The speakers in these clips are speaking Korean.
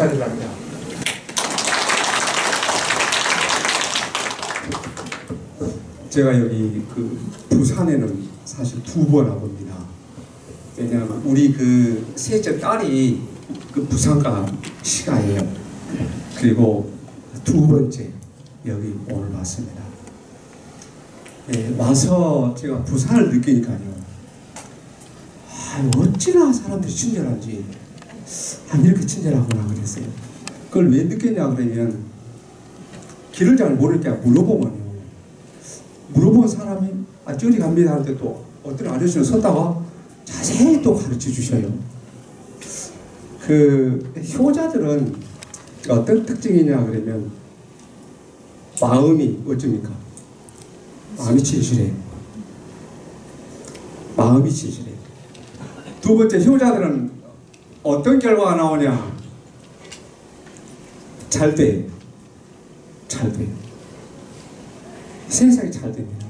합니다. 제가 여기 그 부산에는 사실 두 번 와봅니다. 왜냐하면 우리 그 셋째 딸이 그 부산가 시가예요. 그리고 두 번째 여기 오늘 왔습니다. 예, 와서 제가 부산을 느끼니까요. 아, 어찌나 사람들이 친절한지 아, 이렇게 친절하구나 그랬어요. 그걸 왜 느꼈냐 그러면 길을 잘 모를 때 물어보면요. 물어본 사람이 아 저리 갑니다 하는데 또 어떤 아저씨는 섰다가 자세히 또 가르쳐 주셔요. 그 효자들은 어떤 특징이냐 그러면 마음이 어쩝니까? 마음이 진실해요. 마음이 진실해요. 두 번째 효자들은 어떤 결과가 나오냐? 잘 돼. 잘 돼. 세상이 잘 됩니다.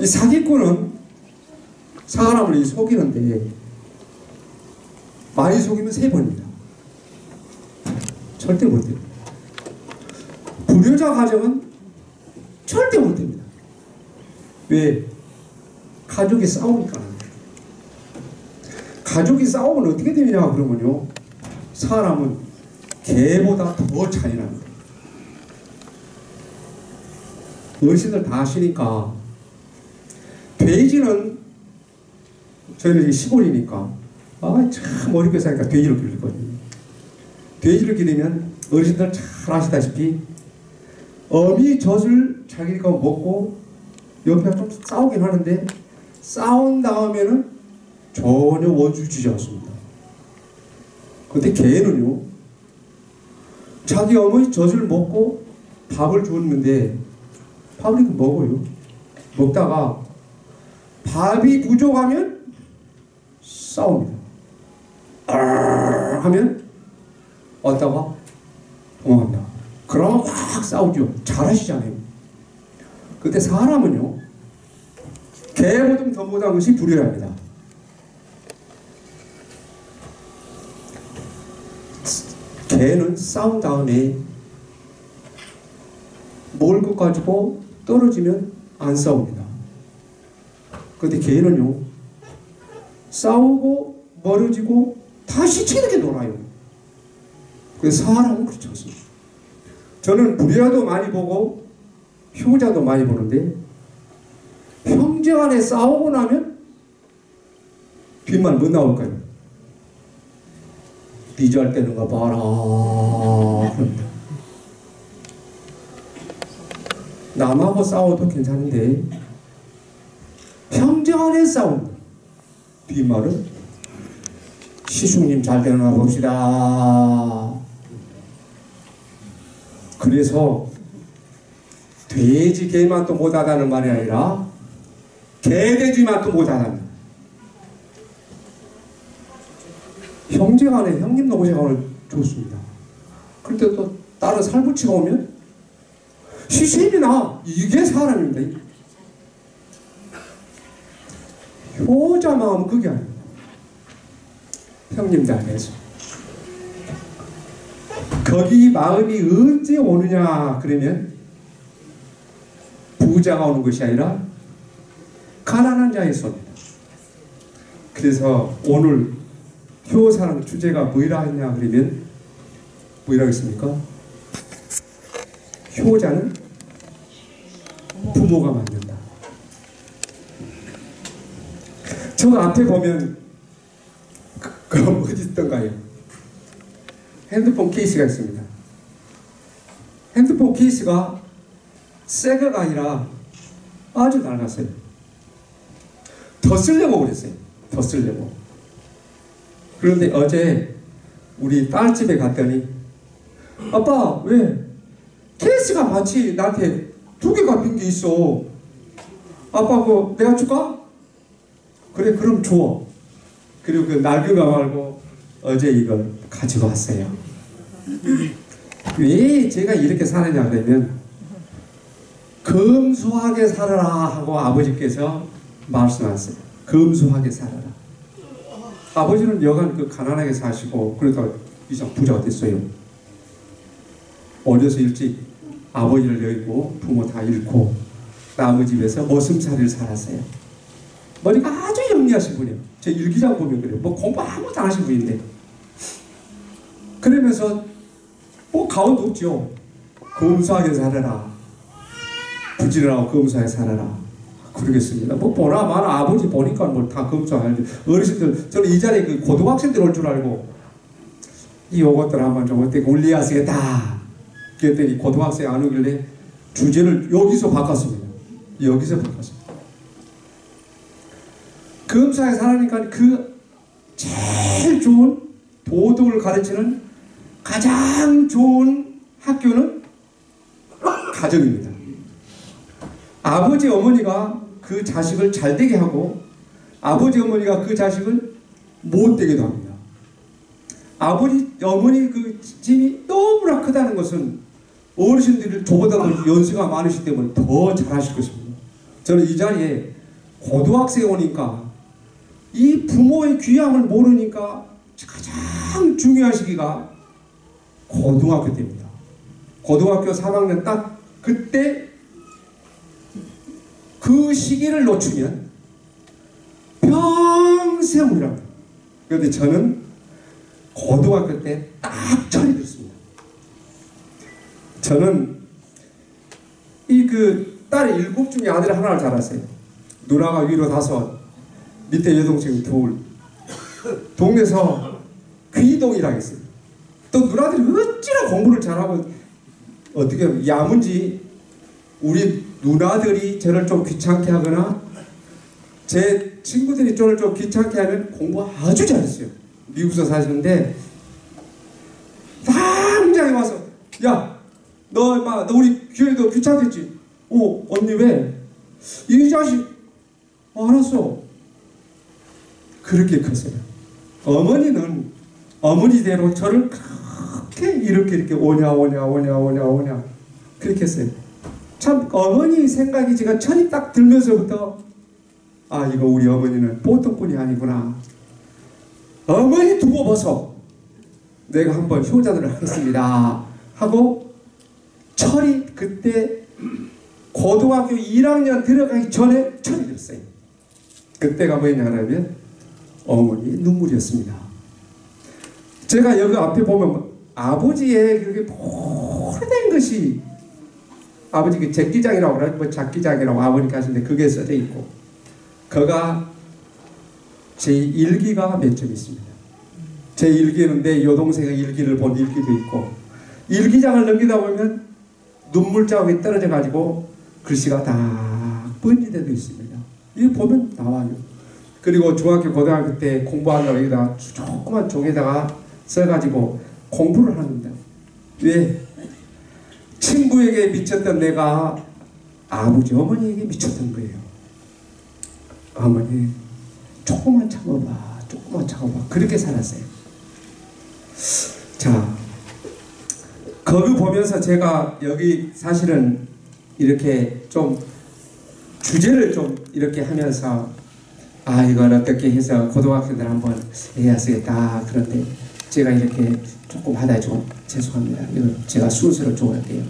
이 사기꾼은 사람을 속이는데 많이 속이면 세 번입니다. 절대 못 돼요. 불효자 가정은 절대 못 됩니다. 왜? 가족이 싸우니까. 가족이 싸우면 어떻게 되느냐 그러면요. 사람은 개보다 더 잔인합니다. 어르신들 다 아시니까 돼지는 저희는 시골이니까 아참 어렵게 사니까 돼지를 기르거든요. 돼지를 기르면 어르신들 잘 아시다시피 어미 젖을 자기가 먹고 옆에 좀 싸우긴 하는데 싸운 다음에는 전혀 원수 주지 않습니다. 근데 개는요 자기 어머니 젖을 먹고 밥을 줬는데 밥을 이렇게 먹어요. 먹다가 밥이 부족하면 싸웁니다. 아 하면 왔다가 도망갑니다. 그러면 확 싸우죠. 잘하시잖아요. 그때 사람은요, 개보다 더 못한 것이 불효랍니다. 개는 싸운 다음에 먹을 것 가지고 떨어지면 안 싸웁니다. 근데 개는요, 싸우고 멀어지고 다시 치르게 놀아요. 그래서 사람은 그렇지 않습니다. 저는 불효도 많이 보고 효자도 많이 보는데 형제 간에 싸우고 나면 뒷말 못 나올까요? 비주할 때는 거 봐라. 남하고 싸워도 괜찮은데 형제 간에 싸운다. 뒷말은 시숙님 잘 되나 봅시다. 그래서 돼지 개만 또 못하다는 말이 아니라 개돼지만 또 못하다는 형제간에 형님 오늘 좋습니다. 그때 또 다른 살부치가 오면 시심이나 이게 사람입니다. 효자 마음 그게 아닙니다. 형님들 안에서 거기 마음이 언제 오느냐 그러면 부자가 오는 것이 아니라 가난한 자의 손이다. 그래서 오늘 효사랑 주제가 뭐라 했냐 그러면 뭐라고 했습니까? 효자는 부모가 만든다. 저 앞에 보면 그, 그럼 어디 있던가요? 핸드폰 케이스가 있습니다. 핸드폰 케이스가 새 거가 아니라 아주 낡았어요. 더 쓰려고 그랬어요. 더 쓰려고. 그런데 어제 우리 딸 집에 갔더니 아빠 왜 케이스가 마치 나한테 두 개가 빈 게 있어. 아빠 그거 내가 줄까? 그래 그럼 줘. 그리고 그 날개가 말고 어제 이걸 가지고 왔어요. 왜 제가 이렇게 사느냐 그러면 검소하게 살아라 하고 아버지께서 말씀하세요. 검소하게 살아라. 아버지는 여간 그 가난하게 사시고 그러다가 이상 부자가 됐어요. 어려서 일찍 아버지를 여의고 부모 다 잃고 남의 집에서 머슴살이를 살았어요. 머리가 아주 영리하신 분이에요. 제 일기장 보면 그래요. 뭐 공부 아무것도 안 하신 분인데. 그러면서 뭐 가오도 없죠. 검소하게 살아라. 부지런하고 검소하게 살아라. 그러겠습니다. 뭐 보나 마나 아버지 보니까 뭐다 검소하지. 어르신들 저는 이 자리에 그 고등학생들 올 줄 알고 이 요것들 한번 좀 어떻게 올리하시겠다. 그랬더니 고등학생 안 오길래 주제를 여기서 바꿨습니다. 여기서 바꿨습니다. 검사에 살아니까 그 제일 좋은 도덕을 가르치는 가장 좋은 학교는 가정입니다. 아버지 어머니가 그 자식을 잘 되게 하고 아버지 어머니가 그 자식을 못 되게도 합니다. 아버지 어머니 그 집이 너무나 크다는 것은 어르신들이 저보다도 연수가 많으시기 때문에 더 잘하실 것입니다. 저는 이 자리에 고등학생 오니까 이 부모의 귀함을 모르니까 가장 중요한 시기가 고등학교 때입니다. 고등학교 3학년 딱 그때 그 시기를 놓치면 평생 우리랍니다. 그런데 저는 고등학교 때 딱 철이 들었습니다. 저는 이 그 딸 일곱 중에 아들 하나를 자랐어요. 누나가 위로 다섯, 밑에 여동생이 둘. 동네에서 귀동이라 했어요. 또 누나들이 어찌나 공부를 잘하고 어떻게 야문지 우리 누나들이 저를 좀 귀찮게 하거나 제 친구들이 저를 좀 귀찮게 하면 공부 아주 잘했어요. 미국에서 사시는데 당장에 와서 야 너 임마 너 우리 교회도 귀찮겠지? 어 언니 왜? 이 자식 어, 알았어 그렇게 컸어요. 어머니는 어머니대로 저를 그렇게 이렇게 이렇게 오냐 오냐 오냐 오냐 오냐 그렇게 했어요. 참 어머니 생각이 제가 철이 딱 들면서부터 아 이거 우리 어머니는 보통 분이 아니구나. 어머니 두고 벗어 내가 한번 효자들을 하겠습니다 하고 철이 그때 고등학교 1학년 들어가기 전에 철이 들었어요. 그때가 뭐냐면 어머니 눈물이었습니다. 제가 여기 앞에 보면 아버지의 그게 오래된 것이 아버지 그 제기장이라고 그러죠. 뭐 작기장이라고 아버니까 하시는데 그게 써져 있고 그가 제 일기가 몇 점 있습니다. 제 일기는 내 여동생의 일기를 본 일기도 있고 일기장을 넘기다 보면 눈물 자국이 떨어져 가지고 글씨가 다 번지 데도 있습니다. 이거 보면 나와요. 그리고 중학교 고등학교 때 공부하려고 여기다 조그만 종에다가 써가지고 공부를 합니다. 왜? 친구에게 미쳤던 내가 아버지 어머니에게 미쳤던 거예요. 어머니 조금만 참아봐 조금만 참아봐 그렇게 살았어요. 자 거기 보면서 제가 여기 사실은 이렇게 좀 주제를 좀 이렇게 하면서 아 이걸 어떻게 해서 고등학생들 한번 해야 쓰겠다 그런데 제가 이렇게 조금 하다 좀 죄송합니다. 이거 제가 순서를 좀 할게요.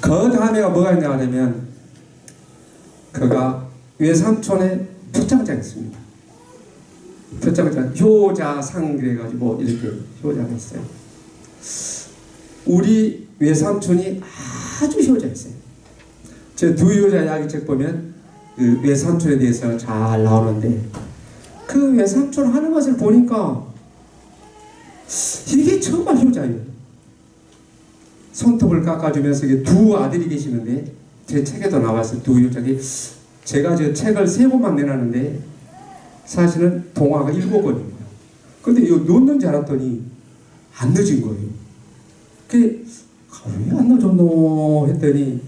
그 다음에가 뭐가 있냐 하면 그가 외삼촌의 표창장이었습니다. 표창장 효자상 그래가지고 이렇게 효자가 있어요. 우리 외삼촌이 아주 효자였어요. 제 두 효자 이야기책 보면 그 외삼촌에 대해서 잘 나오는데 그 외삼촌 하는 것을 보니까 이게 정말 효자예요. 손톱을 깎아주면서 두 아들이 계시는데 제 책에도 나왔어요. 두 효자기 제가 저 책을 세 권만 내놨는데 사실은 동화가 일곱 권입니다. 근데 이 넣는 줄 알았더니 안 늦은 거예요. 그게 왜안 넣어줬노 했더니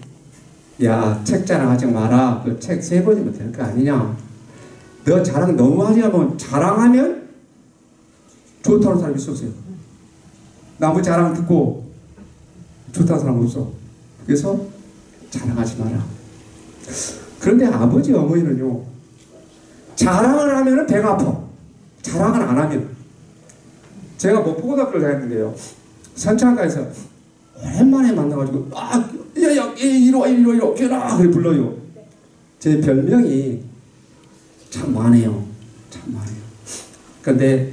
야, 책 자랑하지 마라. 그 책세 번이면 될 거 아니냐. 너 자랑 너무 하지 않으면 자랑하면 좋다는 사람이 있었어요. 나무 자랑 듣고 좋다는 사람 없어. 그래서 자랑하지 마라. 그런데 아버지 어머니는요. 자랑을 하면은 배가 아파. 자랑을 안 하면. 제가 목포고등학교를 다녔는데요. 산창가에서 오랜만에 만나가지고 아, 야야, 이리 와, 이리 와, 이리 와, 깨라 그래 불러요. 제 별명이 참 많아요. 참 많아요. 근데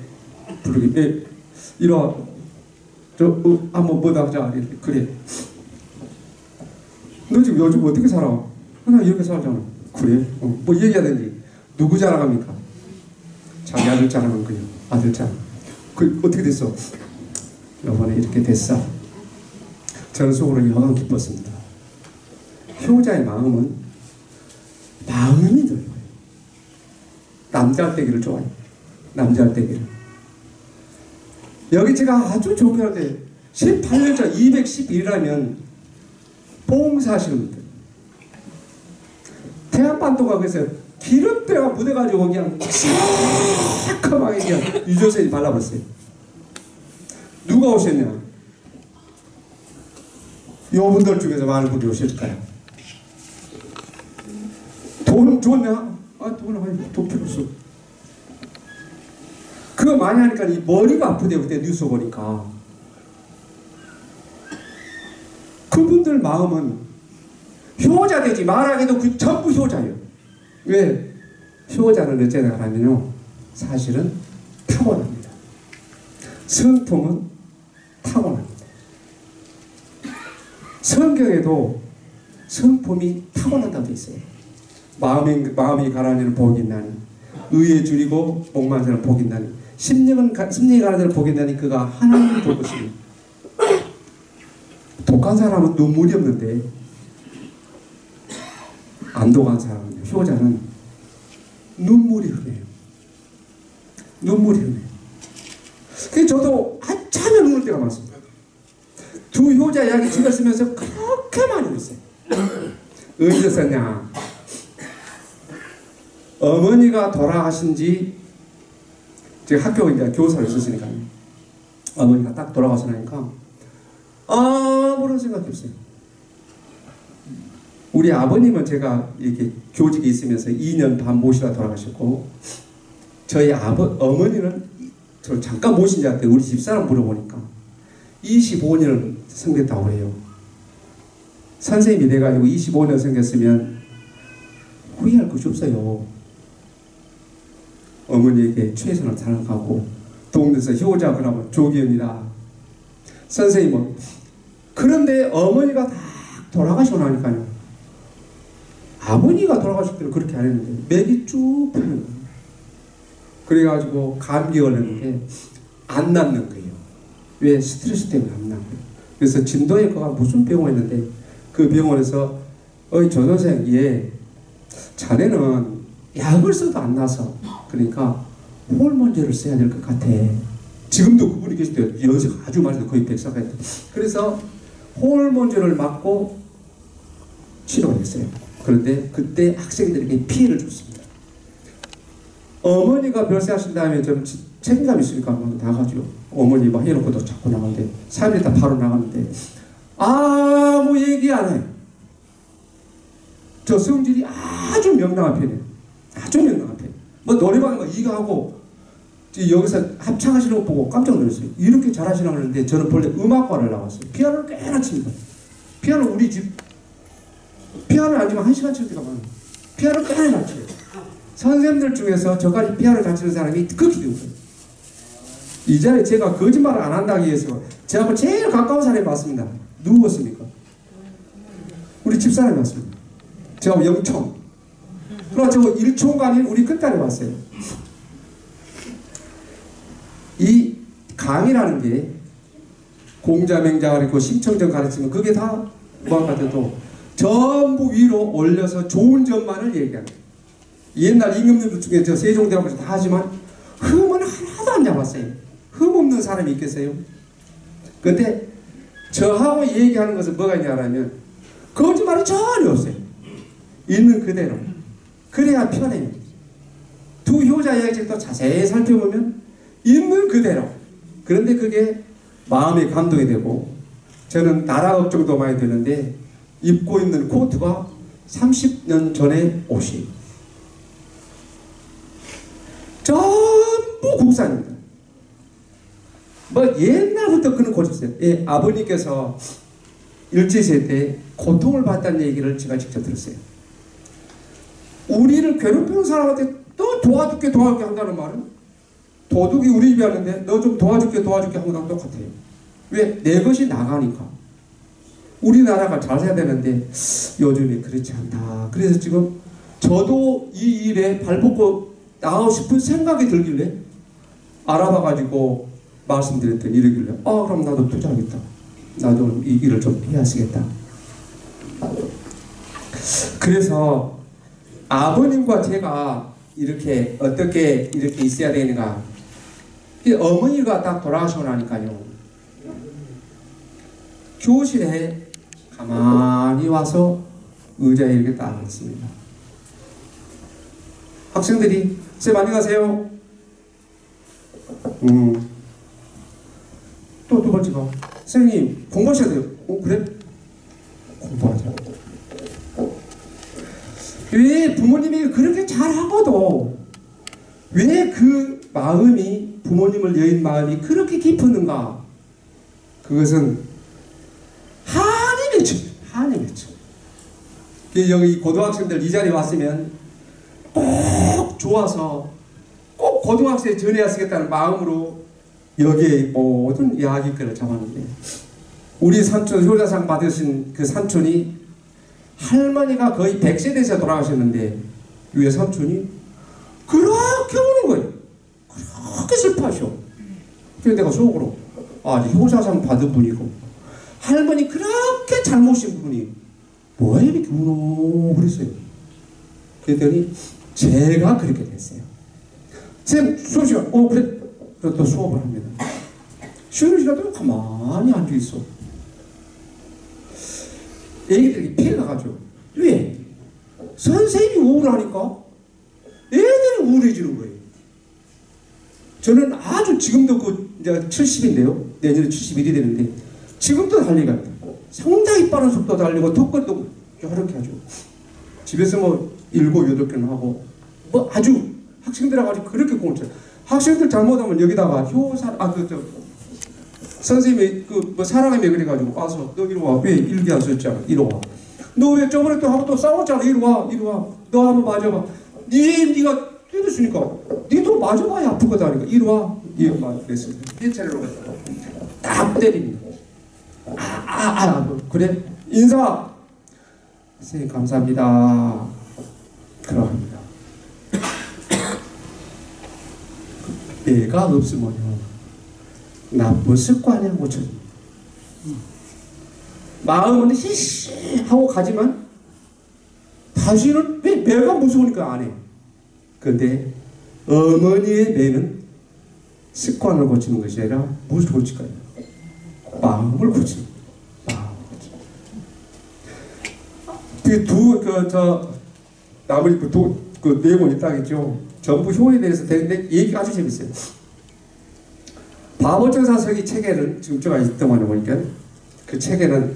이리 와, 저 어, 한번 뭐다 하자. 그래. 너 지금 요즘 어떻게 살아? 나 이렇게 살잖아. 그래? 어, 뭐 얘기하든지 누구 자랑합니까? 자기 아들 자랑한 거예요. 아들 자랑. 그 어떻게 됐어? 이번에 이렇게 됐어. 저는 속으로 여간 기뻤습니다. 효자의 마음은 마음이 넓어요. 남자 되기를 좋아해요. 남자 되기를. 여기 제가 아주 할때 18년차 211이라면 봉사하시는 분들. 태안반도가 그래서 기름때가 묻어가지고 그냥 새까맣게 그냥 유조선이 발라버렸어요. 누가 오셨냐? 여분들 중에서 많은 분들이 오실까요? 돈 줬냐? 아, 돈, 아니, 돈 필요 없어. 그거 많이 하니까 이 머리가 아프대요. 그때 뉴스 보니까. 그분들 마음은 효자 되지 말하게도 그 전부 효자예요. 왜? 효자는 어째나 하면요. 사실은 타고납니다. 성품은 타고납니다. 성경에도 성품이 타고난다고 돼 있어요. 마음이, 마음이 가라앉는 복이 있나니 의에 줄이고 복만 사는 복이 있나니 심령은 심령이 가라앉는 복이 있나니 그가 하나님을 볼 것입니다. 독한 사람은 눈물이 없는데 안 독한 사람은 효자는 눈물이 흐려요. 눈물이 흐려요. 그 저도 한참을 우는 때가 많습니다. 두 효자 이야기 책을 쓰면서 그렇게 많이 울었어요. 어디서 썼냐? 어머니가 돌아가신 지 제가 학교 이제 교사를 썼으니까요. 어머니가 딱 돌아가서 나니까 아무런 생각이 없어요. 우리 아버님은 제가 이렇게 교직에 있으면서 2년 반 모시다 돌아가셨고 저희 아버 어머니는 저 잠깐 모신 지한테 우리 집사람 물어보니까 25년을 생겼다고 그래요. 선생님이 돼가지고 25년 생겼으면 후회할 것이 없어요. 어머니에게 최선을 다하고 동네에서 효자 그러면 조기현이다. 선생님은 그런데 어머니가 다 돌아가시고 나니까요. 아버니가 돌아가실 때는 그렇게 안 했는데 맥이 쭉 거예요. 그래가지고 감기 걸렸는데 안 낫는 거예요. 왜? 스트레스 때문에 안 낫는 거예요. 그래서 진도에 그가 무슨 병원 있는데 그 병원에서 어이 조 선생 예 자네는 약을 써도 안 나서 그러니까 호르몬제를 써야 될 것 같아. 지금도 그분이 계실 때 연세가 아주 많은데 거의 백사가 있대. 그래서 호르몬제를 맞고 치료했어요. 그런데 그때 학생들에게 피해를 줬습니다. 어머니가 별세하신 다음에 좀 책임감 있으니까 막 나가죠. 어머니 막 해놓고도 자꾸 나가는데 3일 있다 바로 나갔는데 아무 얘기 안 해. 저 성질이 아주 명랑한 편이에요. 아주 명랑한 편. 뭐 노래방 뭐 이거 하고 여기서 합창하시는 거 보고 깜짝 놀랐어요. 이렇게 잘하시나 그러는데 저는 본래 음악과를 나왔어요. 피아노를 꽤나 칩니다. 피아노 우리 집 피아노 앉으면 한 시간 칠 때가 많아요. 피아노 꽤나 잘 쳐요. 선생님들 중에서 저까지 피아노 잘 치는 사람이 극히 드물어요. 이 자리에 제가 거짓말을 안 한다기 위해서 제하고 제일 가까운 사람이 맞습니다. 누구였습니까? 우리 집사람이 맞습니다. 제가 영총. 그러나 저 일총관인 우리 끝까지 왔어요. 이 강이라는 게 공자맹자가 있고 심청정 가르치면 그게 다 무엇 같아도 전부 위로 올려서 좋은 점만을 얘기하는 옛날 임금님들 중에 저 세종대왕까지 다 하지만 흠은 하나도 안 잡았어요. 흠 없는 사람이 있겠어요? 근데 저하고 얘기하는 것은 뭐가 있냐면 거짓말이 전혀 없어요. 있는 그대로. 그래야 편해요. 두 효자 이야기책도 자세히 살펴보면 있는 그대로. 그런데 그게 마음의 감동이 되고 저는 나라 걱정도 많이 되는데 입고 있는 코트가 30년 전에 옷이 목사입니다. 뭐 옛날부터 그는 고쳤어요. 예, 아버님께서 일제시대 때 고통을 받다는 얘기를 제가 직접 들었어요. 우리를 괴롭히는 사람한테 또 도와줄게 도와줄게 한다는 말은 도둑이 우리 집에 왔는데 너 좀 도와줄게 도와줄게 하는 거랑 똑같아요. 왜? 내 것이 나가니까. 우리나라가 잘 돼야 되는데 요즘에 그렇지 않다. 그래서 지금 저도 이 일에 발벗고 나가고 싶은 생각이 들길래 알아봐가지고 말씀드렸더니 이러길래 아 그럼 나도 투자하겠다. 나도 이 일을 좀 해야지겠다. 그래서 아버님과 제가 이렇게 어떻게 이렇게 있어야 되는가? 어머니가 딱 돌아가시고 나니까요. 교실에 가만히 와서 의자에 이렇게 딱 앉습니다. 학생들이 쌤 안녕히 가세요. 음. 또 두 번째가 선생님 공부하셔야 돼요 어 그래? 공부하자 왜 부모님이 그렇게 잘하고도 왜 그 마음이 부모님을 여인 마음이 그렇게 깊었는가? 그것은 한이 맺혀 한이 맺혀 여기 고등학생들 이 자리에 왔으면 꼭 좋아서 꼭 고등학생 전해야 쓰겠다는 마음으로 여기에 모든 이야기거리를 잡았는데 우리 삼촌 효자상 받으신 그 삼촌이 할머니가 거의 100세 돼서 돌아가셨는데 위에 삼촌이 그렇게 우는 거예요. 그렇게 슬퍼하셔. 그래서 내가 속으로 아 효자상 받은 분이고 할머니 그렇게 잘못신 분이 왜 이렇게 우노 그랬어요. 그랬더니 제가 그렇게 됐어요. 쌤 수업 시간 어 그래 또 수업을 합니다. 쉬는 시간도 가만히 앉아 있어. 애기들이 피해가 가죠. 왜? 선생님이 우울하니까 애들이 우울해지는 거예요. 저는 아주 지금도 그 이제 70인데요. 내년에 71이 되는데 지금도 달리가 상당히 빠른 속도 달리고 턱걸도 이렇게 하죠. 집에서 뭐 일곱 여덟 개는 하고 뭐 아주 학생들하고 그렇게 공을 쳐요. 학생들 잘못하면 여기다가 효사 아그저 선생님이 그뭐 사랑의 그래 가지고 와서 너 이리 와왜 일기 안 썼잖아 이리 와 너 왜 저번에 또 하고 또 싸웠잖아. 이리 와. 이리 와너 한번 맞아봐. 네 네가 때렸으니까 니도 맞아봐야 아프거든 하니까. 이리 와. 이리 와 그랬습니다. 해체를 딱 때립니다. 아아아 아, 아, 그래? 인사. 선생님 감사합니다. 그러합니다. 내가 없으면요 나쁜 습관이야 고쳐 마음은 히히 하고 가지만 다시는 왜 매가 무서우니까 안 해. 근데 어머니의 매는 습관을 고치는 것이 아니라 무엇을 고칠까요? 마음을 고치는 마음을 고치는 두, 그, 저, 나머지 그, 도, 그 내용은 있다겠죠. 전부 효에 대해서 되는데 얘기 아주 재밌어요. 바보정사석이 책에는 지금 제가 있던 보니까 그 책에는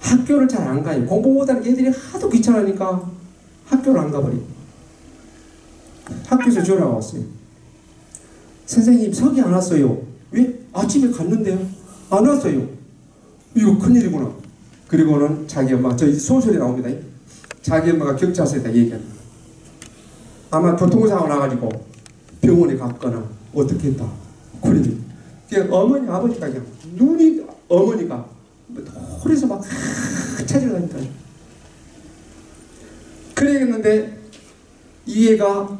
학교를 잘 안 가요. 공부 못하는 애들이 하도 귀찮으니까 학교를 안 가버려요. 학교에서 전화가 왔어요. 선생님 석이 안 왔어요. 왜? 아침에 갔는데요. 안 왔어요. 이거 큰일이구나. 그리고는 자기 엄마, 저 소설이 나옵니다. 자기 엄마가 경찰서에다 얘기합니다. 아마 교통사고 나가지고 병원에 갔거나 어떻게 했다. 그러니 어머니 아버지가 그냥 눈이 어머니가 홀에서 막 찾으려니까 그래야겠는데 이해가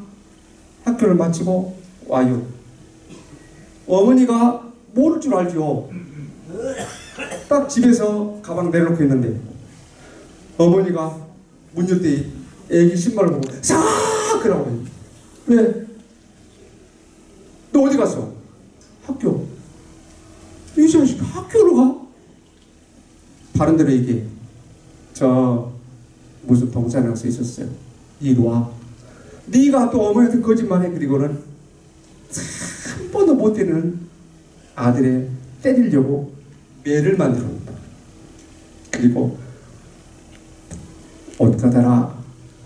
학교를 마치고 와요. 어머니가 모를 줄 알죠. 딱 집에서 가방 내려놓고 있는데 어머니가 문 열 때 애기 신발을 보고 싹 그러고 왜? 너 어디 갔어? 학교. 이 자식 학교로 가? 다른 데로 얘기해. 저 무슨 동산에 서 있었어요. 이리 와. 네가 또 어머니한테 거짓말해. 그리고는 한 번도 못 되는 아들의 때리려고 매를 만들어 놓다. 그리고 옷 가다라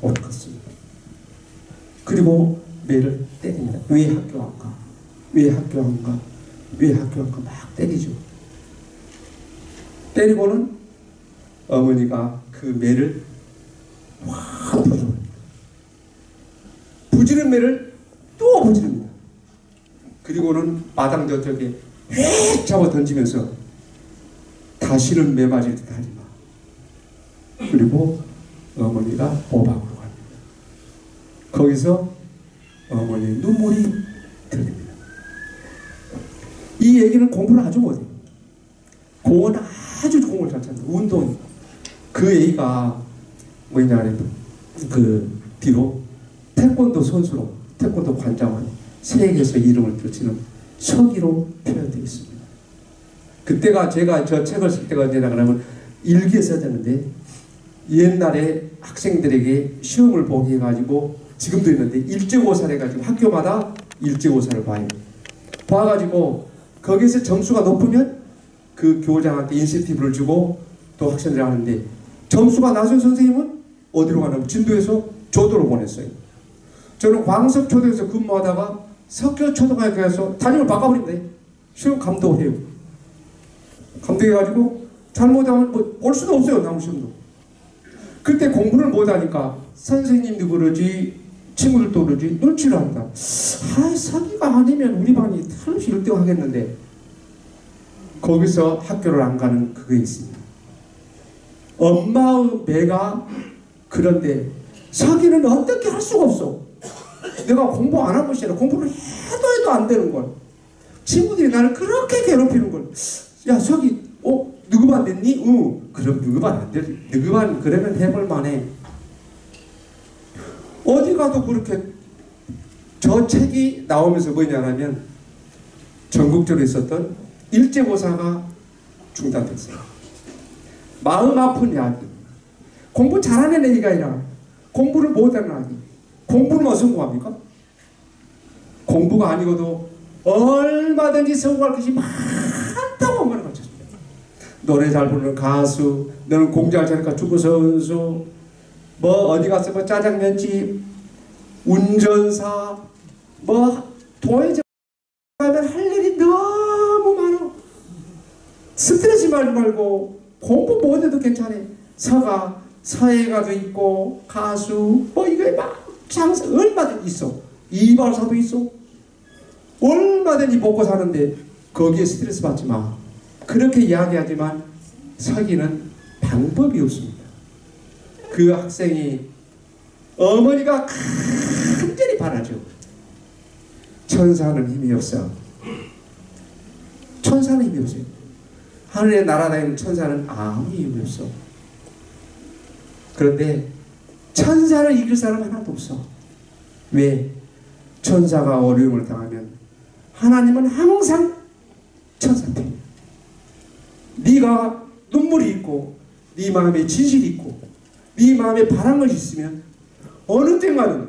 옷 걷습니다. 그리고 매를 때립니다. 왜 학교 안 가? 왜 학교 안 가? 왜 학교 안 가? 막 때리죠. 때리고는 어머니가 그 매를 확 부르 부지런 매를 또 부지릅니다. 그리고는 마당 저쪽에 휙 잡아 던지면서 다시는 매 맞을 듯 하지 마. 그리고 어머니가 오방으로 갑니다. 거기서 어머니 눈물이 들립니다. 이 얘기는 공부를 아주 못해요. 공은 아주 공을 잘 찬다. 운동. 그 얘기가 뭐냐면 그 뒤로 태권도 선수로 태권도 관장으로 세계에서 이름을 붙이는 서기로 표현되어 있습니다. 그때가 제가 저 책을 쓸 때가 언제나 그러면 일기에 써졌는데 옛날에 학생들에게 시험을 보게 해가지고 지금도 있는데 일제고사를 해가지고 학교마다 일제고사를 봐요. 봐가지고 거기서 점수가 높으면 그 교장한테 인센티브를 주고 또 학생들이 하는데 점수가 낮은 선생님은 어디로 가냐면 진도에서 조도로 보냈어요. 저는 광석초등에서 근무하다가 석교초등학교 에서 담임을 바꿔버린다. 시험 감독을 해요. 감독해가지고 잘못하면 뭐볼 수도 없어요. 나무 시험도. 그때 공부를 못하니까 선생님도 그러지 친구들도 그러지 눈치를 한다. 아 사기가 아니면 우리 반이 틀림없이 1등 하겠는데 거기서 학교를 안 가는 그게 있습니다. 엄마의 배가 그런데 사기는 어떻게 할 수가 없어. 내가 공부 안 한 것이 아니라 공부를 해도 해도 안 되는 걸. 친구들이 나를 그렇게 괴롭히는 걸. 야, 저기, 어, 누구 반 됐니? 응. 그럼 누구 반안 되지. 누구 반 그러면 해볼 만해. 어디 가도 그렇게 저 책이 나오면서 뭐냐면 전국적으로 있었던 일제고사가 중단됐어요. 마음 아픈 이야기. 공부 잘하는 애가 아니라 공부를 못하는 아기. 공부는 어디서 공부합니까? 공부가 아니고도 얼마든지 성공할 것이 많다고 엄마는 가르쳤습니다. 노래 잘 부르는 가수, 너는 공장 잘하니까 축구 선수, 뭐 어디 가서 뭐 짜장면집, 운전사, 뭐 도회장 가면 할 일이 너무 많아. 스트레스 말지 말고 공부 못해도 괜찮아. 서가 서예가도 있고 가수 뭐 이거 막 장사 얼마든지 있어. 이발사도 있어. 얼마든지 먹고 사는데 거기에 스트레스 받지 마. 그렇게 이야기하지만 서기는 방법이 없습니다. 그 학생이 어머니가 간절히 바라죠. 천사는 힘이 없어. 천사는 힘이 없어요. 하늘에 날아다니는 천사는 아무 힘이 없어. 그런데 천사를 이길 사람 하나도 없어. 왜? 천사가 어려움을 당하면 하나님은 항상 천사 편이야. 네가 눈물이 있고 네 마음에 진실이 있고 네 마음에 바란 것이 있으면 어느 때만은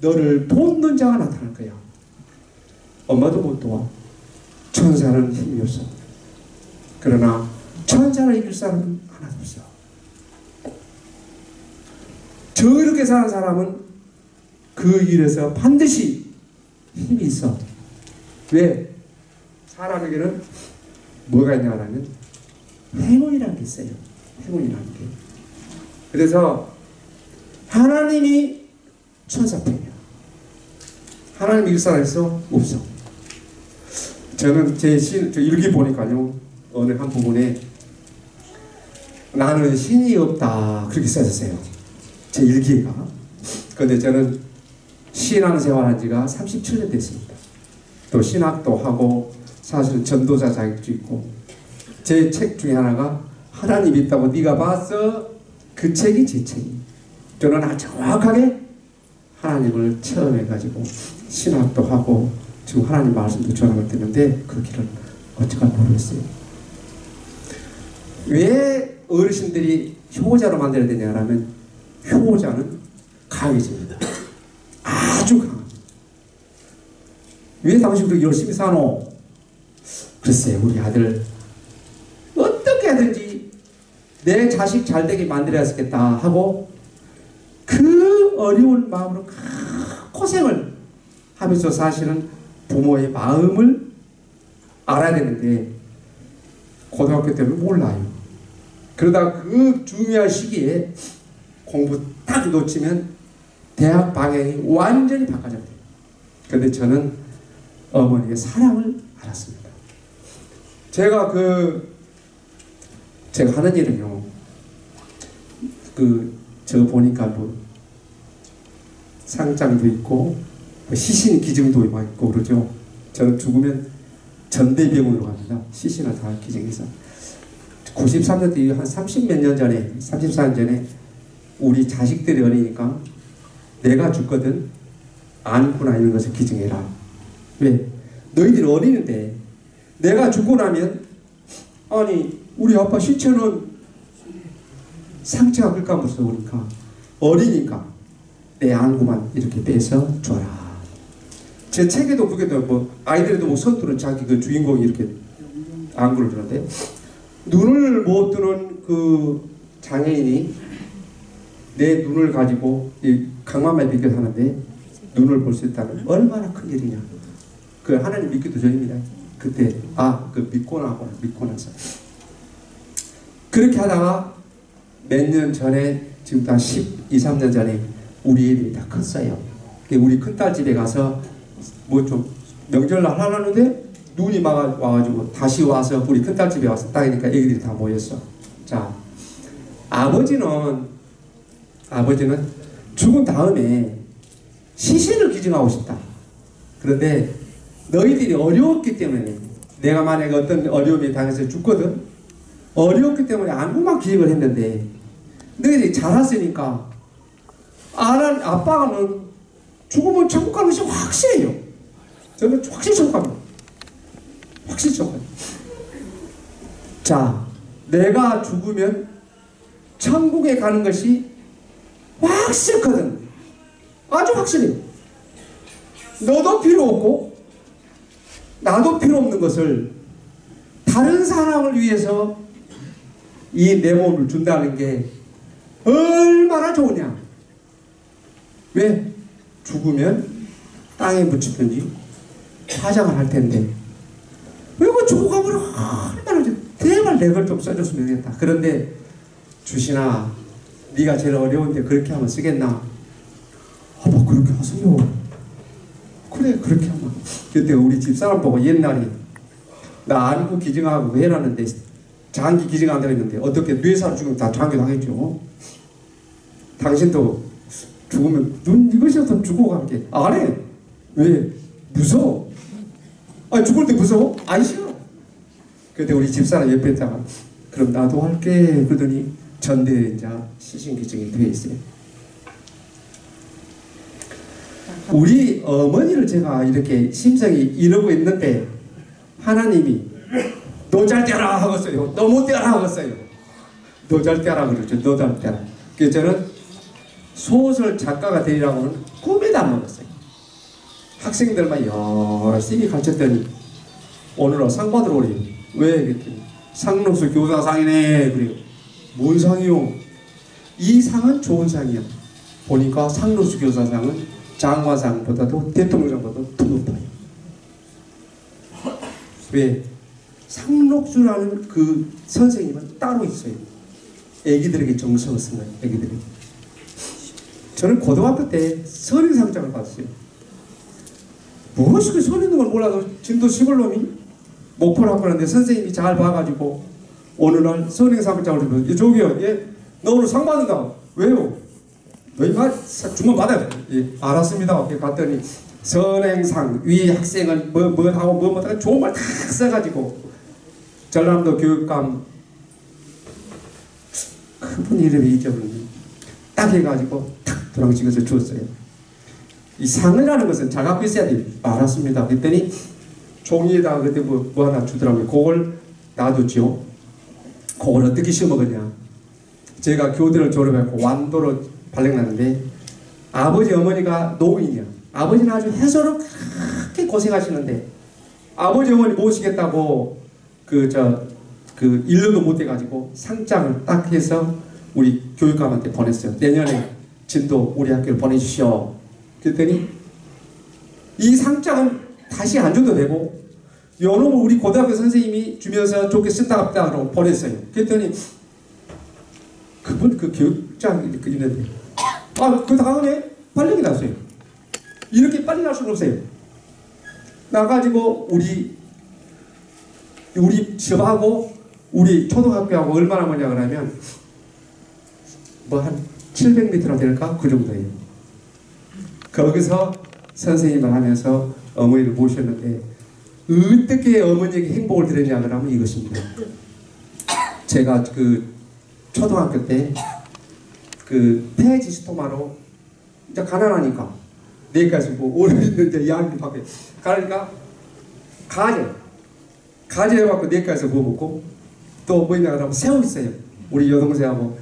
너를 돕는 자가 나타날 거야. 엄마도 못 도와. 천사는 힘이 없어. 그러나 천사를 이길 사람은 하나도 없어. 저렇게 사는 사람은 그 일에서 반드시 힘이 있어. 왜? 사람에게는 뭐가 있냐면 행운이라는 게 있어요. 행운이라는 게. 그래서 하나님이 천사편이야. 하나님 사람 있어? 없어. 저는 제 시, 저 일기 보니까요. 어느 한 부분에 나는 신이 없다. 그렇게 써졌어요. 제 일기가. 그런데 저는 신앙 생활한 지가 37년 됐습니다. 또 신학도 하고 사실은 전도자 자격도 있고 제 책 중에 하나가 하나님 있다고 네가 봤어? 그 책이 제 책이. 저는 정확하게 하나님을 체험해가지고 신학도 하고 지금 하나님 말씀도 전하고 있는데 그 길은 어찌가 모르겠어요. 왜 어르신들이 효자로 만들어야 되냐면 효자는 강해집니다. 아주 강합니다. 왜 당신 그렇게 열심히 사노? 글쎄 우리 아들 내 자식 잘 되게 만들어야겠다 하고 그 어려운 마음으로 고생을 하면서 사실은 부모의 마음을 알아야 되는데 고등학교 때는 몰라요. 그러다 그 중요한 시기에 공부 딱 놓치면 대학 방향이 완전히 바꿔져요. 그런데 저는 어머니의 사랑을 알았습니다. 제가 그 제가 하는 일은요. 그 저 보니까 뭐 상장도 있고 뭐 시신 기증도 있고 그러죠. 저는 죽으면 전대병원으로 갑니다. 시신을 다 기증해서 93년 때 한 30몇 년 전에 34년 전에 우리 자식들이 어리니까 내가 죽거든 안구나 이런 것을 기증해라. 왜? 너희들이 어리는데 내가 죽고 나면 아니 우리 아빠 시체는 상처가 끌까 무서우니까 어리니까 내 안구만 이렇게 빼서 줘라. 제 책에도 그게도 뭐 아이들도 뭐 선두는 자기 그 주인공이 이렇게 안구를 주는데 눈을 못 뜨는 그 장애인이 내 눈을 가지고 이 강만만 비교 하는데 눈을 볼 수 있다는 얼마나 큰 일이냐. 그 하나님 믿기도 전입니다. 그때 아 그 믿고 나고 믿고 나서 그렇게 하다가 몇 년 전에 지금 다 12, 3년 전에 우리 애들이 다 컸어요. 우리 큰딸 집에 가서 뭐 좀 명절날 하려는데 눈이 막 와가지고 다시 와서 우리 큰딸 집에 와서 딱이니까 애기들이 다 모였어. 자 아버지는 아버지는 죽은 다음에 시신을 기증하고 싶다. 그런데 너희들이 어려웠기 때문에 내가 만약에 어떤 어려움이 당해서 죽거든. 어려웠기 때문에 안구만 기획을 했는데 너희들이 자랐으니까 아는 아빠는 죽으면 천국 가는 것이 확실해요. 저는 확실히 천국 갑니다. 확실히 천국 갑니다. 자, 내가 죽으면 천국에 가는 것이 확실거든. 아주 확실해. 너도 필요 없고 나도 필요 없는 것을 다른 사람을 위해서 이 내 몸을 준다는 게 얼마나 좋으냐. 왜? 죽으면 땅에 묻히든지 화장을 할 텐데 왜그 가면 얼마나 대발 내 걸 좀 써줬으면 되겠다. 그런데 주신아 네가 제일 어려운데 그렇게 하면 쓰겠나? 아, 뭐 그렇게 하세요. 그래 그렇게 하면 그때 우리 집사람 보고 옛날에 나 안구 기증하고 해놨는데 장기 기증 안 되는데 어떻게 뇌사를 죽으면 다 장기 당했죠. 당신도 죽으면 눈 이것이어서 죽고 가는 게안 해. 왜? 무서워. 아 죽을 때 무서워? 아니 싫어. 그때 우리 집사람 옆에 있다가 그럼 나도 할게 그러더니 전대 이제 시신 기증이 돼 있어요. 우리 어머니를 제가 이렇게 심성이 이러고 있는데 하나님이 너잘 때라 하겠어요. 너못 때라 하겠어요. 너잘 때라 그러죠. 너잘 때라. 그래서 저는 소설 작가가 되리라고는 꿈에도 안 먹었어요. 학생들만 열심히 가르쳤더니 오늘은 상 받으러 오래요. 왜? 그랬더니 상록수 교사상이네. 그래요. 뭔 상이요? 이 상은 좋은 상이야. 보니까 상록수 교사상은 장관상보다도 대통령상보다도 더 높아요. 왜? 상록수라는 그 선생님은 따로 있어요. 애기들에게 정성을 쓴 거예요. 애기들에게. 저는 고등학교 때 선인상장을 받았어요. 무엇이 그걸 몰라도 진도 시골놈이 목포를 하고 하는데 선생님이 잘 봐가지고 어느 날 선행상장을 주면 저기요 예, 너 오늘 상 받는다. 왜요? 주문 받아야 돼. 예, 알았습니다. 갔더니 선행상 위 학생은 뭐, 뭐 하고 뭐뭐 좋은 말 다 써가지고 전남도 교육감 그분 이름이 잊어버렸네. 딱 해가지고 탁 도랑찍어서 주었어요. 이 상이라는 것은 잘 갖고 있어야 돼. 알았습니다. 그랬더니 종이에다가 그때 뭐, 뭐 하나 주더라고요. 그걸 놔두죠. 그걸 어떻게 씌워먹었냐. 제가 교대를 졸업했고 완도로 발령났는데 아버지 어머니가 노인이야. 아버지는 아주 해소로 그렇게 고생하시는데 아버지 어머니 모시겠다고 그 저그 일년도 못 돼가지고 상장을 딱 해서 우리 교육감한테 보냈어요. 내년에 진도 우리 학교를 보내주시오. 그랬더니 이 상장은 다 다시 안 줘도 되고 요놈을 우리 고등학교 선생님이 주면서 좋게 쓴다 갑다라고 보냈어요. 그랬더니 그분 그 교육장 그 있는데 아그 다음에 발령이 났어요. 이렇게 빨리 날 수는 없어요. 나가지고 우리 우리 집하고 우리 초등학교하고 얼마나 멀냐 그러면 뭐한 700m나 될까 그 정도예요. 거기서 선생님을 하면서 어머니를 모셨는데 어떻게 어머니에게 행복을 드렸냐 그러면 이것입니다. 제가 그 초등학교 때 그 폐지 스토마로 이제 가난하니까 내일까지 뭐 오래 있는데 이야기 밖에 가니까 가재 가재 해갖고 내일까지 구워 먹고 또 뭐냐 그러면 새우 있어요. 우리 여동생하고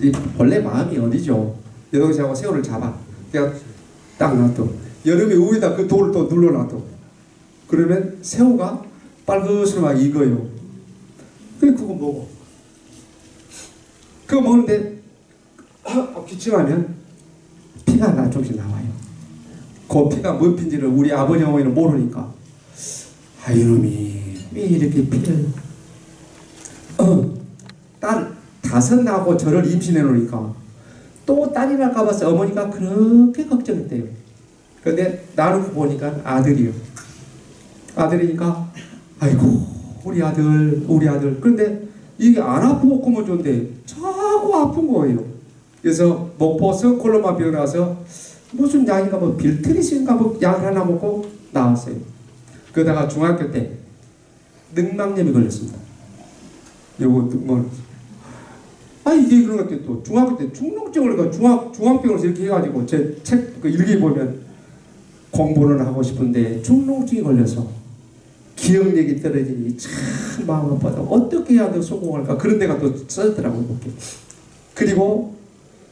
이 원래 마음이 어디죠? 여동생하고 새우를 잡아. 그냥 딱 놔둬. 여름에 위에다 그 돌을 또 눌러놔둬. 그러면 새우가 빨그스로 막 익어요. 그래 그거 먹어. 그거 먹는데 어, 기침하면 피가 나 조금씩 나와요. 그 피가 뭔 피인지를 우리 아버지 어머니는 모르니까 아 이놈이 왜 이렇게 피를 어, 딸 다섯 나고 저를 임신해 놓으니까 또 딸이 날까 봐서 어머니가 그렇게 걱정했대요. 근데 나누고 보니까 아들이요. 아들이니까 아이고 우리 아들 우리 아들 그런데 이게 안 아프고 그면 좋은데 자꾸 아픈 거예요. 그래서 목포 서 콜로마 병원 가서 무슨 약인가 뭐 빌트리스인가 뭐 약을 하나 먹고 나왔어요. 그러다가 중학교 때 늑막염이 걸렸습니다. 요거 뭐 아, 이게 그런 것 같아. 또 중학교 때 중농증을 그 중학, 중학병원에서 이렇게 해가지고 제 책 그 일기 보면 공부는 하고 싶은데 중농증이 걸려서 기억력이 떨어지니 참 마음 아파다. 어떻게 해야 더 성공할까? 그런 데가 또 써졌더라고요. 그리고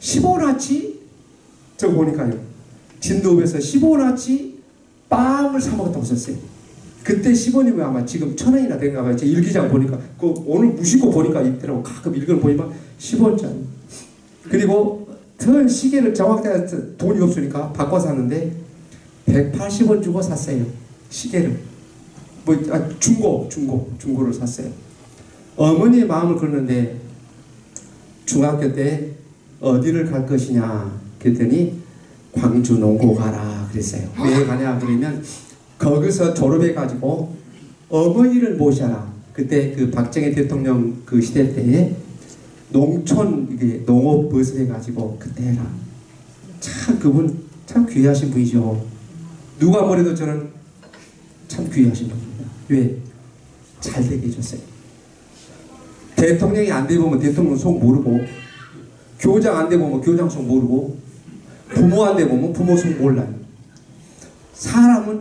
15나치 저 보니까요. 진도읍에서 15나치 빵을 사 먹었다고 썼어요. 그때 10원이면 아마 지금 천 원이나 된가 봐요. 제 일기장 보니까 그 오늘 무심코 보니까 있더라고. 가끔 읽을 보니까 10원짜리. 그리고 턴 시계를 정확하게 돈이 없으니까 바꿔 샀는데 180원 주고 샀어요. 시계를. 뭐 아, 중고 중고 중고를 샀어요. 어머니의 마음을 걷는데 중학교 때 어디를 갈 것이냐 그랬더니 광주 농고 가라 그랬어요. 왜 가냐 그러면 거기서 졸업해 가지고 어머니를 모셔라. 그때 그 박정희 대통령 그 시대 때에 농촌 이게 농업 버스 해가지고 그때 해라. 참 그분 참 귀하신 분이죠. 누가 뭐래도 저는 참 귀하신 분입니다. 왜? 잘 되게 해줬어요. 대통령이 안 되보면 대통령 속 모르고 교장 안 되보면 교장 속 모르고 부모 안 되보면 부모 속 몰라요. 사람은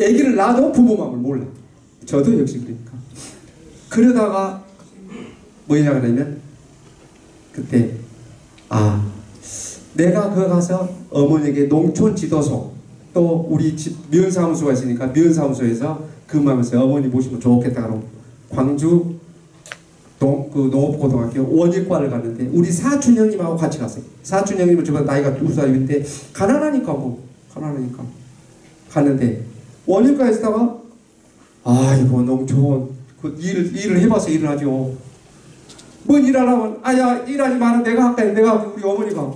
아기를 낳아도 부모 마음을 몰라. 저도 역시 그러니까. 그러다가 뭐냐 그러면 그때 아 내가 그 가서 어머니에게 농촌 지도소 또 우리 집 면사무소가 있으니까 면사무소에서 근무하면서 어머니 모시면 좋겠다 그러고 광주 농, 그 농업고등학교 원예과를 갔는데 우리 사촌 형님하고 같이 갔어요. 사촌 형님은 저보다 나이가 두 살인데 가난하니까 뭐 가난하니까 갔는데 원예과에 있다가 아이고 농촌 그 일, 일을 해봐서 일을 하죠. 뭐 일하려면 아야 일하지 마라. 내가 할까? 내가 우리 어머니가.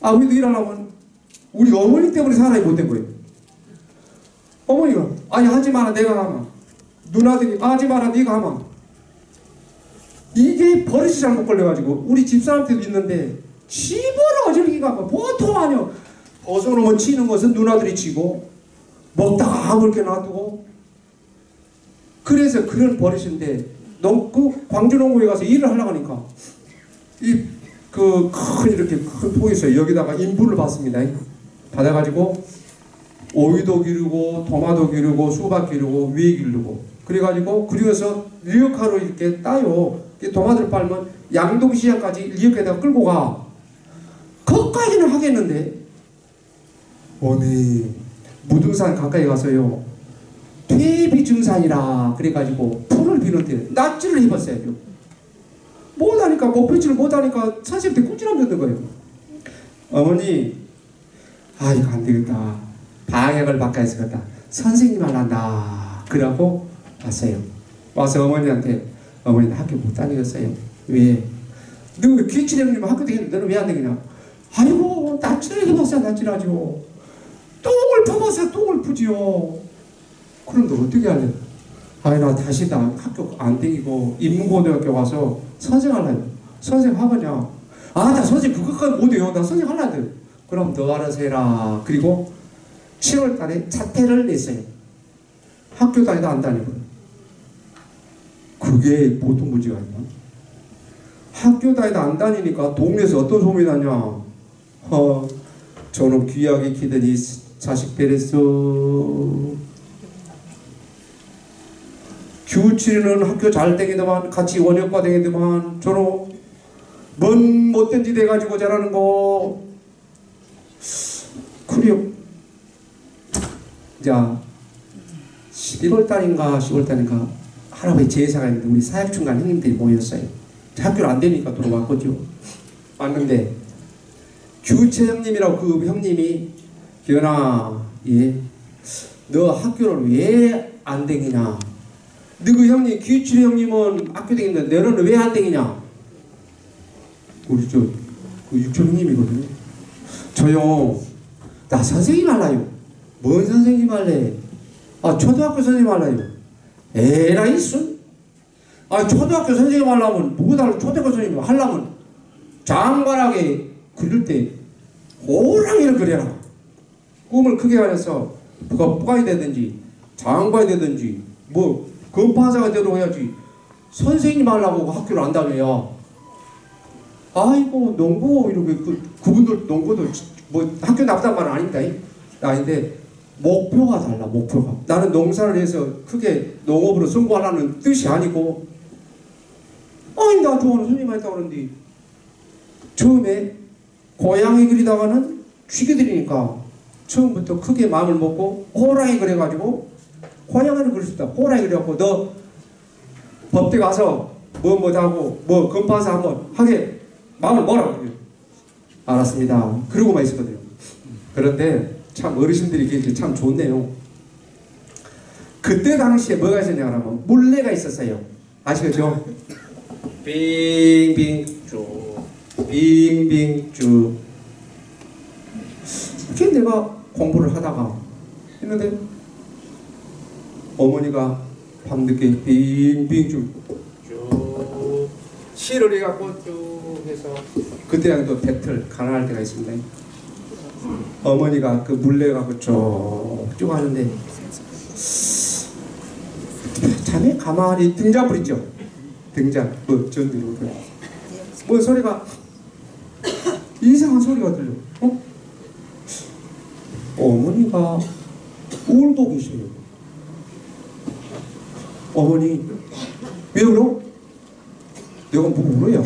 아 우리도 일하려면 우리 어머니 때문에 사람이 못 된 거예요. 어머니가 아니 하지 마라. 내가 하마. 누나들이 하지 마라. 네가 하마. 이게 버릇이 잘못 걸려가지고 우리 집사람들도 있는데 집을 어질기가 보통 아니요. 벗어놓으면 치는 것은 누나들이 치고 먹다가 아무렇게 놔두고. 그래서 그런 버릇인데 농, 그 광주 농구에 가서 일을 하려고 하니까 이 그 큰 이렇게 큰 폭에서 여기다가 인분을 받습니다. 받아가지고 오이도 기르고 토마토 기르고 수박 기르고 위 기르고 그래가지고 그리고서 리어카로 이렇게 따요. 토마토를 빨면 양동시장까지 리어카에다가 끌고 가. 거기까지는 하겠는데 어느 무등산 가까이 가서요. 퇴비 증산이라 그래가지고 비는데 낫지를 해봤어요. 못하니까 목표치를 못하니까 선생님한테 꾸지람 듣는 거예요. 어머니 아 이거 안 되겠다. 방역을 바꿔야 되겠다. 선생님 할란다. 그러고 왔어요. 와서 어머니한테 어머니는 학교 못 다니겠어요. 왜? 너 귀치령님 학교 다니는데 너는 왜안 다니냐? 아이고 낯질하게 봤어요 낯질하죠. 똥을 퍼봤어요 똥을 푸지요. 그럼 너 어떻게 할래? 아니 나 다시 나 학교 안 다니고 인문고등학교 가서 선생 할래. 선생 하거냐? 아나 선생 그것까지 못해요. 나 선생 할래. 그럼 너 알아서 해라. 그리고 7월 달에 자퇴를 냈어요. 학교 다니다 안 다니고. 그게 보통 문제가 아니야. 학교 다니다 안 다니니까 동네에서 어떤 소문이 나냐. 어, 저는 귀하게 키더니 자식 베랬어. 규치는 학교 잘 댕기더만 같이 원역과 댕기더만 저는 뭔 못된 짓 해가지고 자라는 거. 그래요 자 11월 달인가 10월 달인가 할아버지 제사가 있는데 우리 사역중간 형님들이 모였어요. 학교를 안 되니까 들어왔거죠 왔는데 규채 형님이라고 그 형님이 기현아 예 너 학교를 왜 안 댕기냐 너그 형님 귀추 형님은 학교 다니는데 너는 왜 안 다니냐? 우리 저그 육촌 형님이거든요. 저요 나 선생님 할라요. 뭔 선생님 할래? 아 초등학교 선생님 할라요. 에라이 순? 아 초등학교 선생님 하려면 누구다 초등학교 선생님 하려면 장관하게 그릴 때 호랑이를 그려라. 꿈을 크게 가려서 법관이 되든지 장관이 되든지 뭐 검파사가 되도록 해야지. 선생님 하려고 학교를 안 다녀야. 아이고 농구 이렇게 그, 그분들 농구도 뭐 학교 나쁘단 말은 아닙니다. 아닌데 목표가 달라 목표가. 나는 농사를 해서 크게 농업으로 성공하라는 뜻이 아니고 아니 나 좋아하는 했다고 그러는데 처음에 고양이 그리다가는 쥐게 들이니까 처음부터 크게 마음을 먹고 호랑이 그려가지고 고양이를 그릴 수 있다. 호랑이 그래갖고 너 법대 가서 뭐 뭐하고 뭐 검파사 한번 하게 마음을 먹으라고 알았습니다. 그러고만 있었거든요. 그런데 참 어르신들이 계실 참 좋네요. 그때 당시에 뭐가 있었냐 하면 물레가 있었어요. 아시겠죠? 빙빙 쭉 빙빙 쭉 이렇게 내가 공부를 하다가 했는데 어머니가 밤늦게 빙빙 쭉, 쭉 시를 해갖고 쭉 해서 그때는 또 배틀 가난할 때가 있습니다. 어머니가 그 물레 갖고 쭉쭉 하는데 자네 가만히 등잡을 있죠. 등잡 뭐 전등으로 뭐 소리가 이상한 소리가 들려. 어? 어머니가 울고 계셔요. 어머니 왜 울어? 내가 뭐 울어요?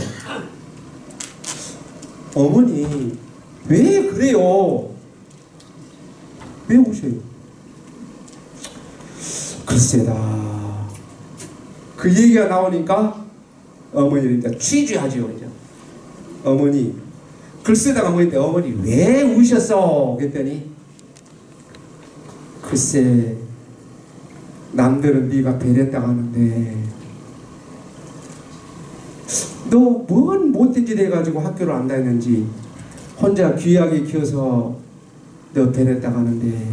어머니 왜 그래요? 왜 우셔요? 글쎄다. 그 얘기가 나오니까 어머니를 이제 취주하죠. 이제. 어머니 글쎄다가 뭐인데 어머니 왜 우셨어? 그랬더니 글쎄 남들은 네가 배렸다가하는데 너 뭔 못된 짓 해가지고 학교를 안 다녔는지 혼자 귀하게 키워서 너 배렸다가하는데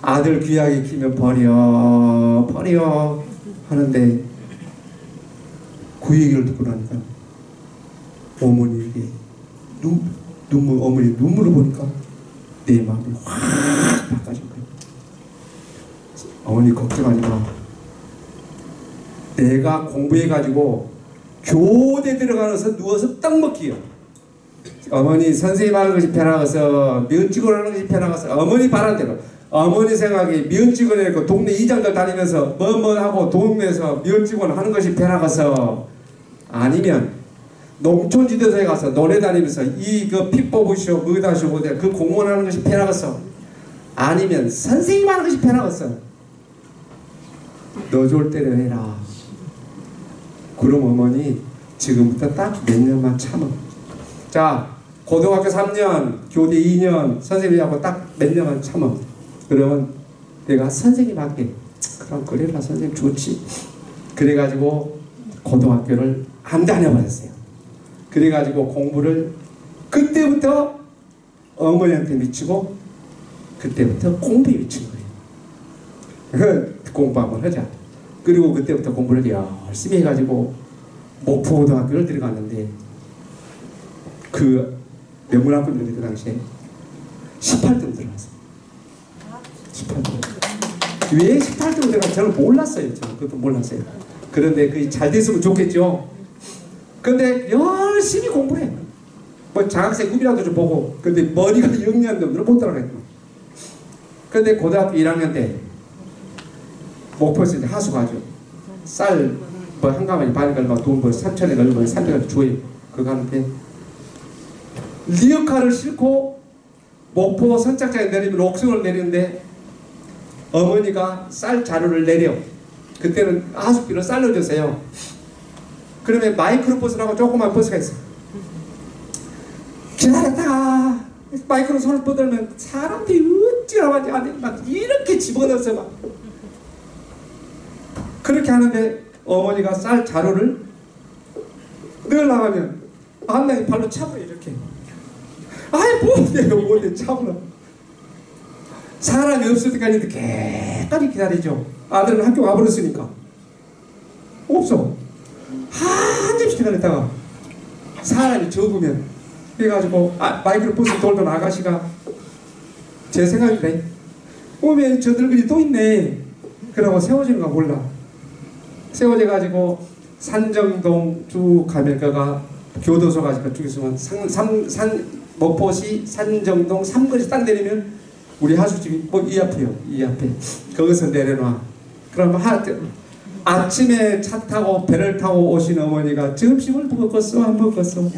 아들 귀하게 키면 버려 버려 하는데 그 얘기를 듣고 나니까 어머니에게 눈, 눈물 어머니 눈물을 보니까 내 마음이 확 바꿔진 거예요. 어머니 걱정하지 마. 내가 공부해가지고 교대 들어가서 누워서 떡 먹기요. 어머니 선생님 하는 것이 편하고서 면 찍으러 하는 것이 편하고서 어머니 바란 대로 어머니 생각에 면 찍어내고 동네 이장들 다니면서 뭐뭐 하고 동네에서 면 찍어 하는 것이 편하고서 아니면 농촌지도서에 가서 노래 다니면서 이그피 뽑으시오 뭐다시오 뭐다 그 공무원하는 것이 편하겠어 아니면 선생님 하는 것이 편하겠어 너 좋을 때를 해라 그럼 어머니 지금부터 딱 몇 년만 참아 자 고등학교 3년 교대 2년 선생님하고 딱 몇 년만 참아 그러면 내가 선생님 할게. 그럼 그래라 선생님 좋지. 그래가지고 고등학교를 안 다녀버렸어요. 그래가지고 공부를 그때부터 어머니한테 미치고 그때부터 공부에 거예요. 공부 한번 하자. 그리고 그때부터 공부를 열심히 해가지고 목포고등학교를 들어갔는데 그 명문학교인데 그 당시에 18등 들어갔어요. 18등. 왜 18등 들어갔는지 저는 몰랐어요. 저는 그것도 몰랐어요. 그런데 그잘 됐으면 좋겠죠. 근데 열심히 공부해. 뭐 장학생 후비라도 좀 보고. 근데 머리가 영리한 놈들은 못 따라가겠고. 근데 고등학교 1학년 때 목포에서 이제 하수 가죠. 쌀, 뭐, 한 가마니 반이 걸고 돈 뭐, 3천에 걸고 300원 줘요. 그거 하는데, 리어카를 싣고 목포 선착장에 내리면 옥성을 내리는데, 어머니가 쌀 자루를 내려. 그때는 하숙비를 쌀로 주세요. 그러면 마이크로 버스라고 조그만 버스가 있어요. 기다렸다가 마이크로 손을 뻗으면 사람들이 어찌라고 하지 막 이렇게 집어넣어서 막 그렇게 하는데 어머니가 쌀 자루를 늘 나가면 한 명이 발로 차고 이렇게. 아이 뭔데요 뭔데 차고 사람이 없을 때까지 깨끗이 기다리죠. 아들은 학교 가버렸으니까. 없어. 한참씩 기다렸다가 사람이 적으면 그래가지고 아, 마이크로 버스 돌던 아가씨가 제 생각인데 오면 저 늙은이 또 있네. 그러고 세워지는가 몰라 세워져 가지고 산정동 쭉 가면 그가 교도소 가지고 쭉 있으면 산, 산, 산 목포시 산정동 삼거리 딱 내리면 우리 하수집이 뭐 이 앞에요 이 앞에. 거기서 내려놔. 그럼 하, 아침에 차 타고 배를 타고 오신 어머니가 점심을 먹었어 안 먹었어?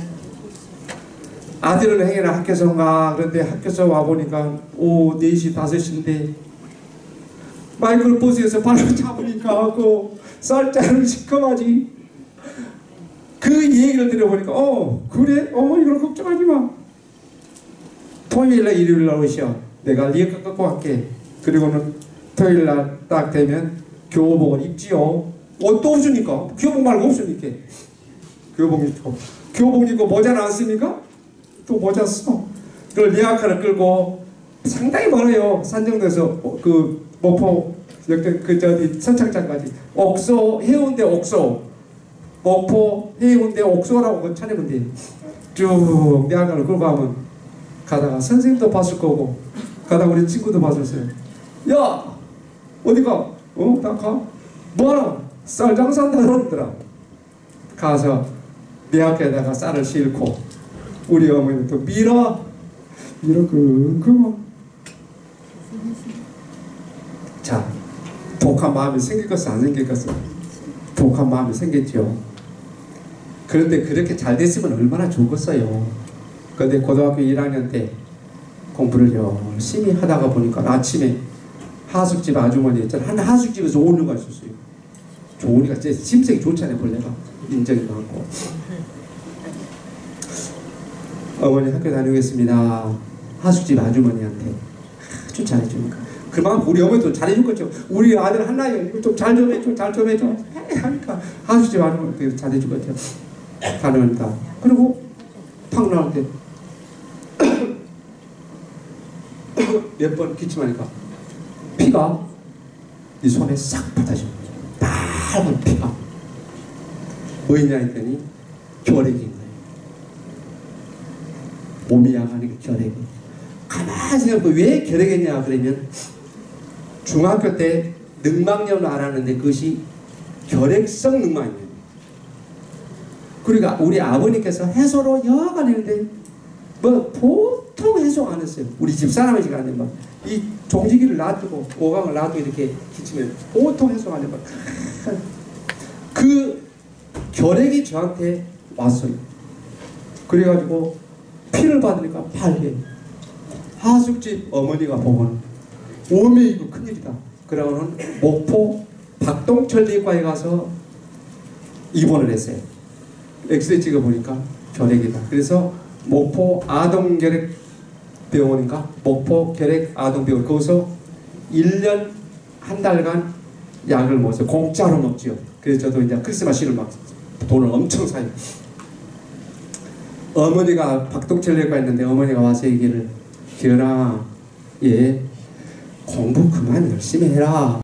아들은 행여나 학교에서 가 그런데 학교에서 와보니까 오후 4시 5시인데 마이크로 버스에서 발로 잡으니까 하고 쌀자를 시커하지. 그 얘기를 들어보니까 어 그래? 어머니 그럼 걱정하지 마. 토요일날 일요일날 오셔. 내가 리어카 갖고 갈게. 그리고는 토요일날 딱 되면 교복을 입지요. 옷도 없으니까. 교복 말고 없으니까 교복 입고. 교복 입고 모자는 안 쓰니까 또 모자 써. 그걸 리아카를 끌고 상당히 멀어요. 산정도에서 그 목포 그 저기 선착장까지. 옥소 해운대 옥소. 목포 해운대 옥소라고 그 찾으면 돼쭉 리아카를 끌고 가면 가다가 선생님도 봤을 거고 가다가 우리 친구도 봤었어요. 야! 어디 가? 어? 나 가? 뭐하러? 쌀 장사한다 그러더라. 가서 내 학교에다가 쌀을 싣고 우리 어머니 또 밀어. 밀어 끙끙 자 독한 마음이 생길 것은 안 생길 것은? 독한 마음이 생겼죠 그런데 그렇게 잘 됐으면 얼마나 좋겠어요. 그런데 고등학교 1학년 때 공부를 열심히 하다가 보니까 아침에 하숙집 아주머니 있잖아. 한 하숙집에서 오는 거 있었어요. 좋으니까 제 심색이 좋잖아요 본래가. 인정이 많고. 어머니 학교 다니겠습니다. 하숙집 아주머니한테 아주 잘해주니까. 그만큼 우리 어머니도 잘해줄 거죠. 우리 아들 한나이 좀잘 좀 해줘 잘 좀 해줘. 하니까 하숙집 아주머니 잘해줄 거죠 다녀오니까 그리고 탁 나올 때 몇 번 기침하니까 피가 이 손에 싹 받아져 빨간 피가. 뭐냐 했더니 결핵인 거예요. 몸이 약하니까 결핵이 가만히 생각해보면 왜 결핵했냐 그러면 중학교 때 능망염을 알았는데 그것이 결핵성 능망이에요 그러니까 우리 아버님께서 해소로 여간 했는데 뭐 보통 해소 안 했어요. 우리 집사람이지가 않는 막이 종지기를 놔두고 오강을 놔두고 이렇게 기치면 보통 해소 안 해봐. 그 결핵이 저한테 왔어요. 그래가지고 피를 받으니까 팔게 하숙집 어머니가 보고는 오메 이거 큰일이다. 그러고는 목포 박동철리과에 가서 입원을 했어요. 엑스레이 찍어보니까 결핵이다. 그래서 목포 아동결핵병원인가? 목포 결핵아동병원 거기서 1년 한 달간 약을 먹어요 공짜로 먹지요. 그래서 저도 이제 크리스마스를 막 돈을 엄청 사요. 어머니가 박동철 내과 했는데 어머니가 와서 얘기를 기현아, 예, 공부 그만 열심히 해라.